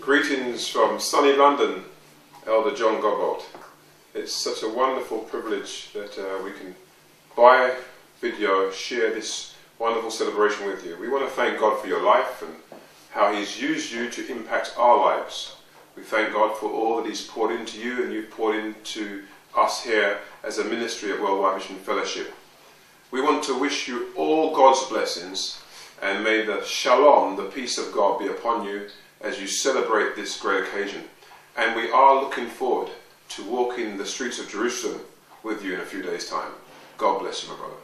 Greetings from sunny London, Elder John Godbolt. It's such a wonderful privilege that uh, we can, by video, share this wonderful celebration with you. We want to thank God for your life and how He's used you to impact our lives. We thank God for all that He's poured into you and you've poured into us here as a ministry of Worldwide Mission Fellowship. We want to wish you all God's blessings and may the shalom, the peace of God, be upon you as you celebrate this great occasion. And we are looking forward to walking the streets of Jerusalem with you in a few days' time. God bless you, my brother.